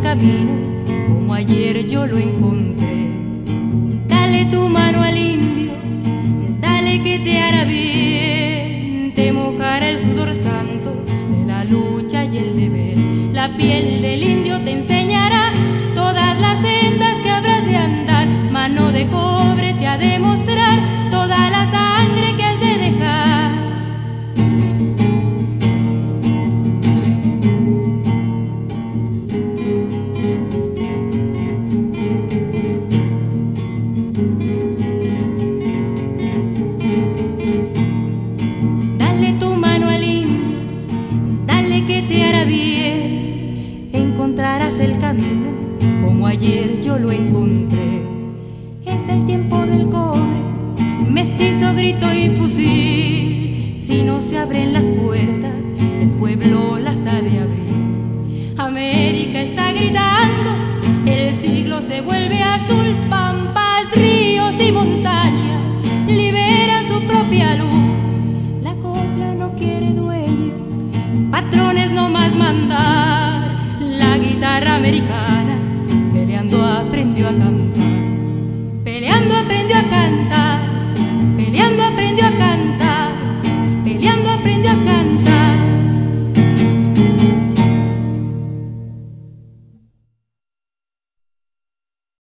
camino como ayer yo lo encontré. Dale tu mano al indio, dale que te hará bien, te mojará el sudor santo de la lucha y el deber. La piel del indio te enseñará todas las sendas que habrás de andar, mano de cobre te ha de encontrarás el camino como ayer yo lo encontré. Es el tiempo del cobre, mestizo, grito y fusil. Si no se abren las puertas, el pueblo las ha de abrir. América está gritando, el siglo se vuelve azul, pampas, ríos y montañas liberan su propia luz. La copla no quiere dueños, patrones no más mandar. americana.